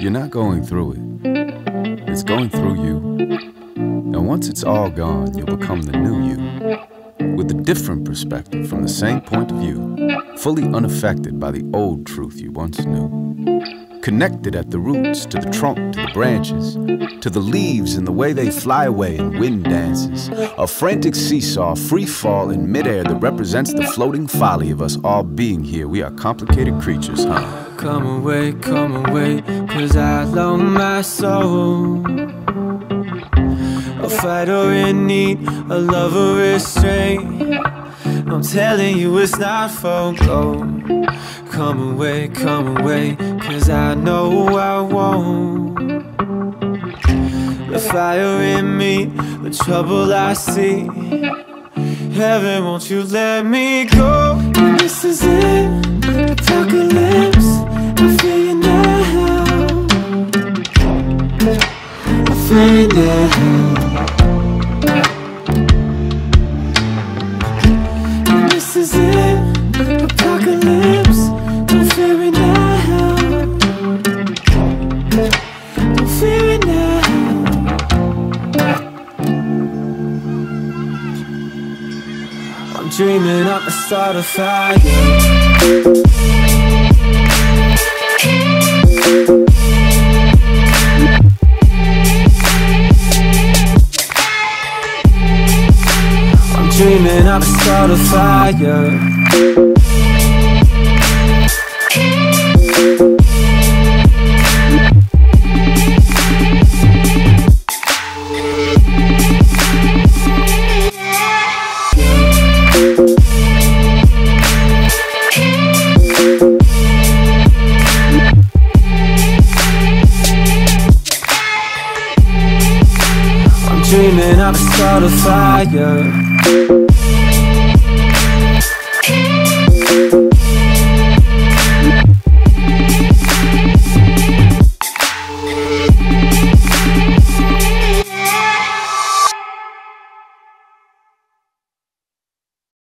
You're not going through it, it's going through you. And once it's all gone, you'll become the new you. With a different perspective from the same point of view, fully unaffected by the old truth you once knew. Connected at the roots, to the trunk, to the branches, to the leaves and the way they fly away in wind dances. A frantic seesaw, free fall in midair that represents the floating folly of us all being here. We are complicated creatures, huh? Come away, come away, cause I love my soul. A fighter in need, a lover restrained. I'm telling you it's not for gold. Come away, come away, cause I know I won't. The fire in me, the trouble I see. Heaven, won't you let me go? This is it, apocalypse. Now. And this is it, apocalypse. Don't fear me now. Don't fear me now. I'm dreaming up the start of fire. Dreaming of a start of fire dreaming of a start of fire